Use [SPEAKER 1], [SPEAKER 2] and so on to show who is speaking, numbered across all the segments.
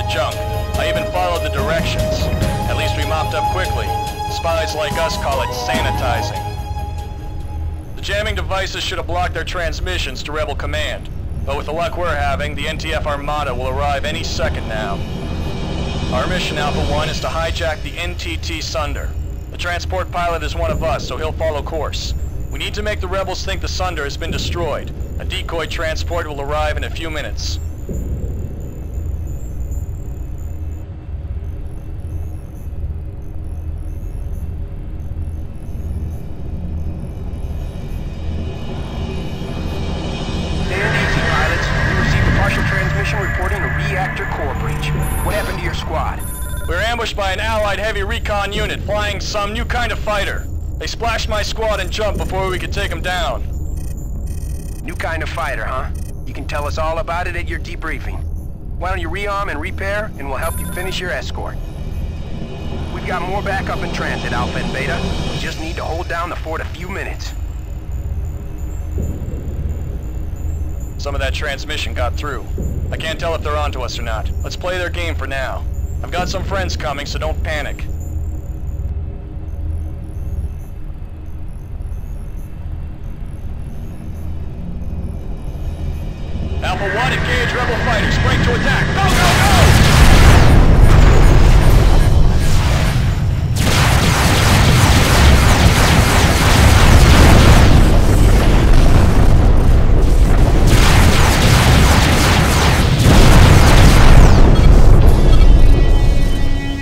[SPEAKER 1] of junk. I even followed the directions. At least we mopped up quickly. Spies like us call it sanitizing. The jamming devices should have blocked their transmissions to Rebel Command. But with the luck we're having, the NTF Armada will arrive any second now. Our mission, Alpha 1, is to hijack the NTT Sunder. The transport pilot is one of us, so he'll follow course. We need to make the rebels think the Sunder has been destroyed. A decoy transport will arrive in a few minutes. Recon unit flying some new kind of fighter. They splashed my squad and jumped before we could take them down.
[SPEAKER 2] New kind of fighter, huh? You can tell us all about it at your debriefing. Why don't you rearm and repair, and we'll help you finish your escort. We've got more backup in transit, Alpha and Beta. We just need to hold down the fort a few minutes.
[SPEAKER 1] Some of that transmission got through. I can't tell if they're onto us or not. Let's play their game for now. I've got some friends coming, so don't panic. Alpha 1, engage rebel fighters. Break to attack. Go, go, go!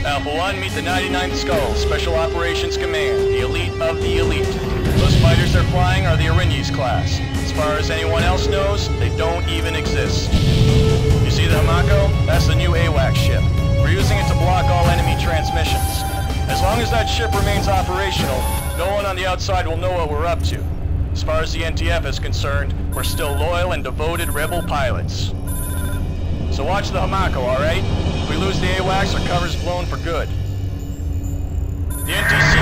[SPEAKER 1] Alpha 1, meet the 99th Skull, Special Operations Command, the elite of the elite. Those fighters they're flying are the Erinyes class. As far as anyone else knows, they don't even exist. You see the Hamako? That's the new AWACS ship. We're using it to block all enemy transmissions. As long as that ship remains operational, no one on the outside will know what we're up to. As far as the NTF is concerned, we're still loyal and devoted rebel pilots. So watch the Hamako, alright? If we lose the AWACS, our cover's blown for good. The NTC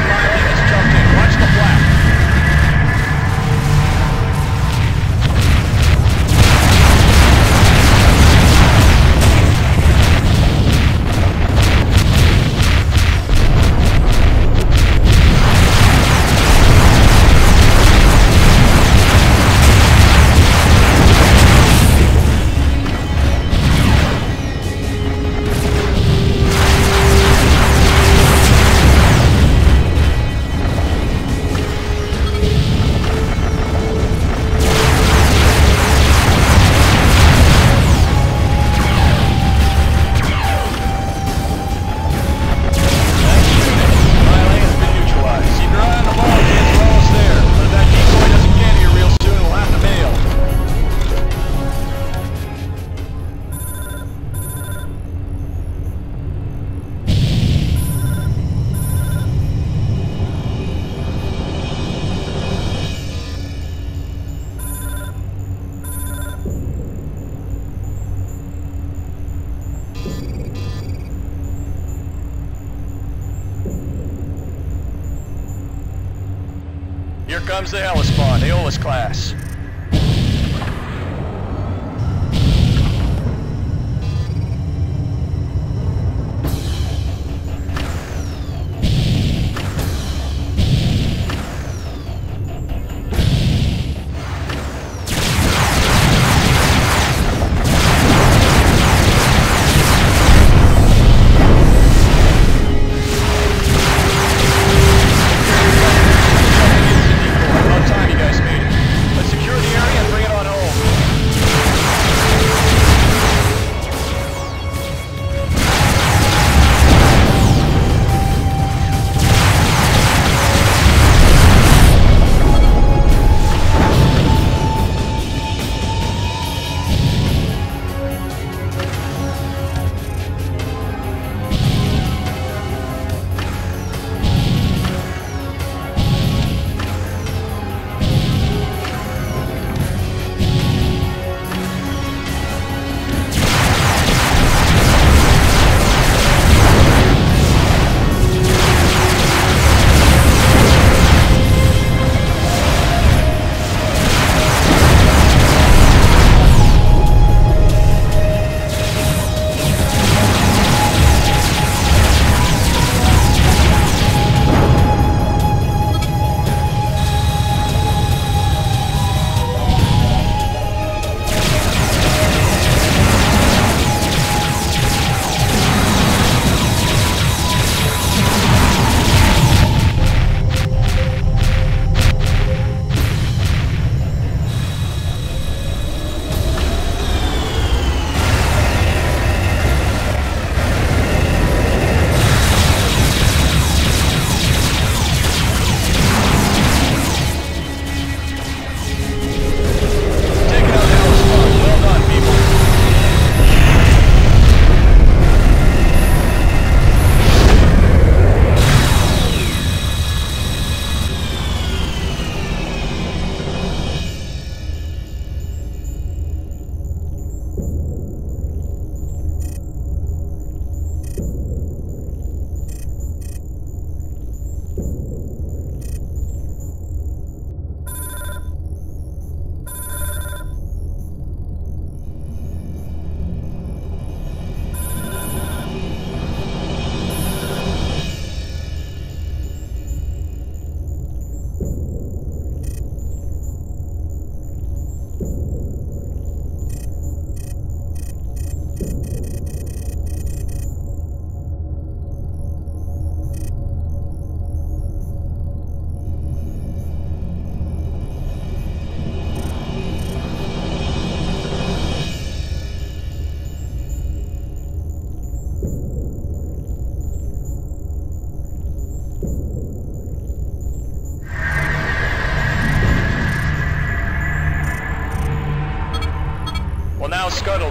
[SPEAKER 1] comes the Hellespawn, Aeolus class.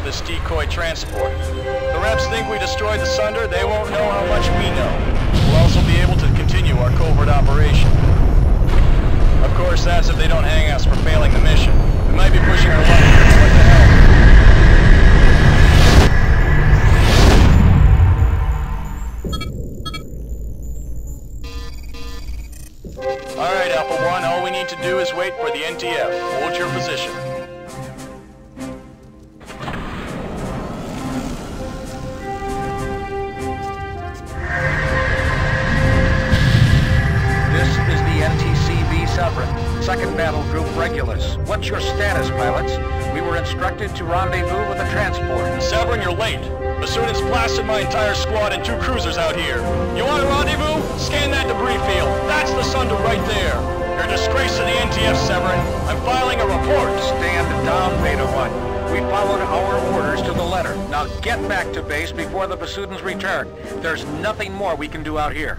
[SPEAKER 1] This decoy transport. The reps think we destroyed the Sunder, they won't know how much we know. We'll also be able to continue our covert operation. Of course, that's if they don't hang us for failing the mission. We might be pushing our luck what the hell? Alright, Alpha 1, all we need to do is wait for the NTF. Hold your position.
[SPEAKER 3] Severin, 2nd Battle Group Regulus. What's your status, pilots? We were instructed to rendezvous with a transport.
[SPEAKER 1] Severin, you're late. Vasudan's blasted my entire squad and two cruisers out here. You want a rendezvous? Scan that debris field. That's the Sunder right there. You're a disgrace to the NTF, Severin. I'm filing a report.
[SPEAKER 3] Stand down, Beta 1. We followed our orders to the letter. Now get back to base before the Vasudans return. There's nothing more we can do out here.